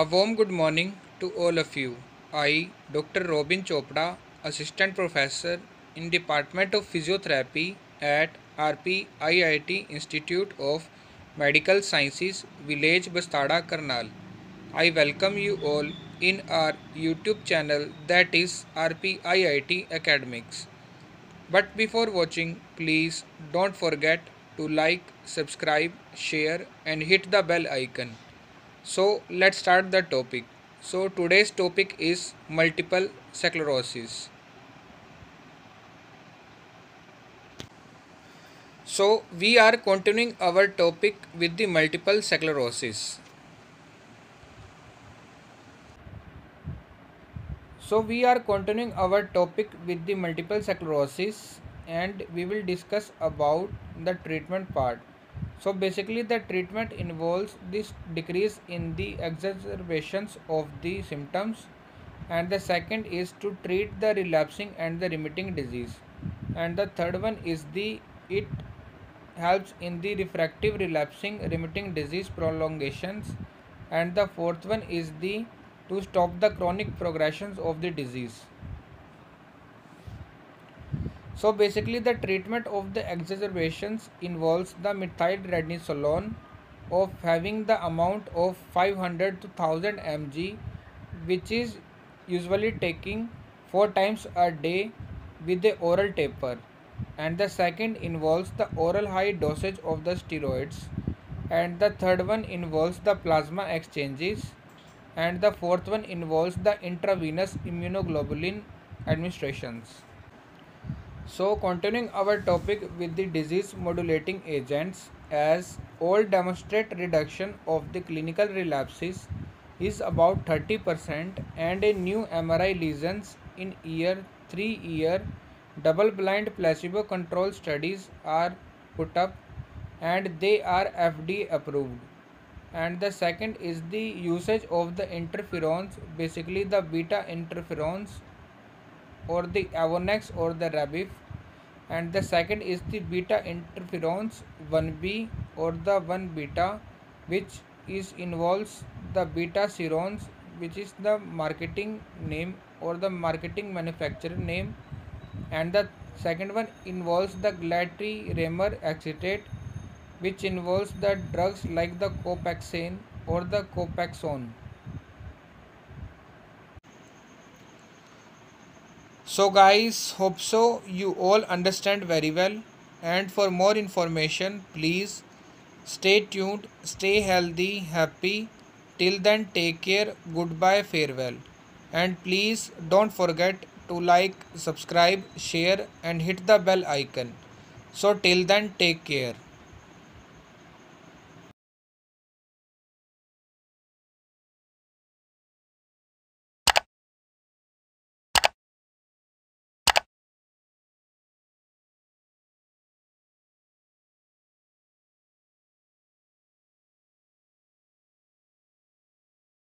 A warm good morning to all of you. I, Dr. Robin Chopra, Assistant Professor in Department of Physiotherapy at RPIIT Institute of Medical Sciences, Village Bastara, Karnal. I welcome you all in our YouTube channel that is RPIIT Academics. But before watching, please don't forget to like, subscribe, share, and hit the bell icon. So let's start the topic. So today's topic is multiple sclerosis. So we are continuing our topic with the multiple sclerosis. So we are continuing our topic with the multiple sclerosis and we will discuss about the treatment part. So basically the treatment involves this decrease in the exacerbations of the symptoms and the second is to treat the relapsing and the remitting disease and the third one is the it helps in the refractive relapsing remitting disease prolongations and the fourth one is the to stop the chronic progressions of the disease. So basically the treatment of the exacerbations involves the methylprednisolone of having the amount of 500 to 1000 mg which is usually taking 4 times a day with the oral taper. And the second involves the oral high dosage of the steroids. And the third one involves the plasma exchanges. And the fourth one involves the intravenous immunoglobulin administrations. So continuing our topic with the disease modulating agents as all demonstrate reduction of the clinical relapses is about 30% and a new MRI lesions in year 3 year double blind placebo control studies are put up and they are FDA approved. And the second is the usage of the interferons basically the beta interferons or the avonex or the Rebif and the second is the beta interferons 1b or the 1 beta which is involves the Betaserons which is the marketing name or the marketing manufacturer name and the second one involves the glatiramer acetate which involves the drugs like the copaxone or the copaxone. So guys, hope so you all understand very well and for more information please stay tuned, stay healthy, happy. Till then take care, goodbye, farewell. And please don't forget to like, subscribe, share and hit the bell icon. So till then take care.